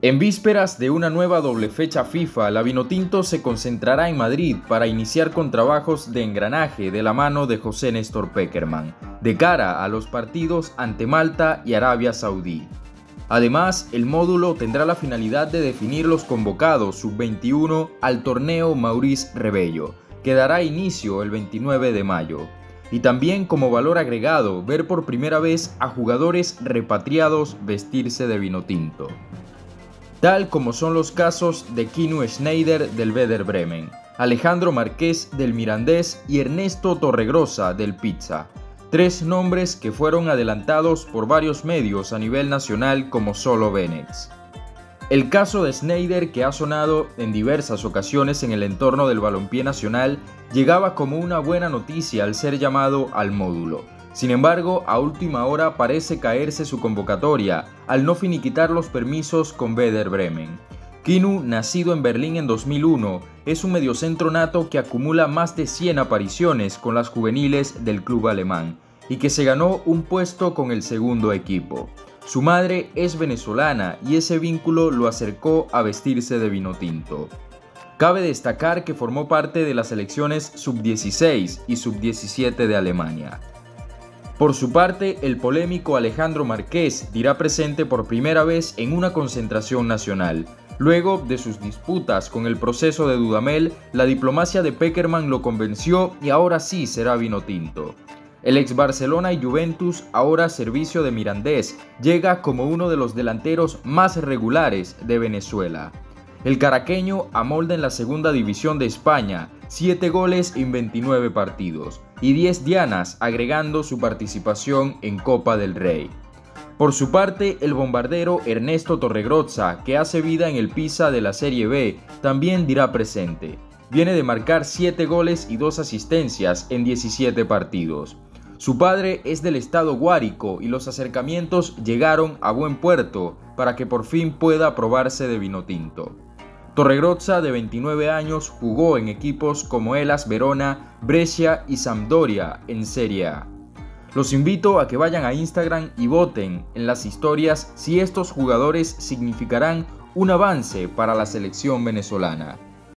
En vísperas de una nueva doble fecha FIFA, la Vinotinto se concentrará en Madrid para iniciar con trabajos de engranaje de la mano de José Néstor Peckerman, de cara a los partidos ante Malta y Arabia Saudí. Además, el módulo tendrá la finalidad de definir los convocados sub-21 al torneo Maurice Rebello, que dará inicio el 29 de mayo. Y también como valor agregado, ver por primera vez a jugadores repatriados vestirse de vino tinto tal como son los casos de Kinu Schneider del Werder Bremen, Alejandro Marqués del Mirandés y Ernesto Torregrosa del Pizza, tres nombres que fueron adelantados por varios medios a nivel nacional como solo Benex. El caso de Schneider, que ha sonado en diversas ocasiones en el entorno del balompié nacional, llegaba como una buena noticia al ser llamado al módulo sin embargo, a última hora parece caerse su convocatoria, al no finiquitar los permisos con Werder Bremen. Kinu, nacido en Berlín en 2001, es un mediocentro nato que acumula más de 100 apariciones con las juveniles del club alemán y que se ganó un puesto con el segundo equipo. Su madre es venezolana y ese vínculo lo acercó a vestirse de vino tinto. Cabe destacar que formó parte de las selecciones sub-16 y sub-17 de Alemania. Por su parte, el polémico Alejandro Marqués dirá presente por primera vez en una concentración nacional. Luego de sus disputas con el proceso de Dudamel, la diplomacia de Peckerman lo convenció y ahora sí será vino tinto. El ex Barcelona y Juventus, ahora servicio de Mirandés, llega como uno de los delanteros más regulares de Venezuela. El caraqueño amolda en la segunda división de España, 7 goles en 29 partidos y 10 dianas agregando su participación en Copa del Rey. Por su parte, el bombardero Ernesto Torregroza, que hace vida en el Pisa de la Serie B, también dirá presente. Viene de marcar 7 goles y 2 asistencias en 17 partidos. Su padre es del estado Guárico y los acercamientos llegaron a buen puerto para que por fin pueda probarse de vino tinto. Torregroza, de 29 años, jugó en equipos como Elas Verona, Brescia y Sampdoria en Serie A. Los invito a que vayan a Instagram y voten en las historias si estos jugadores significarán un avance para la selección venezolana.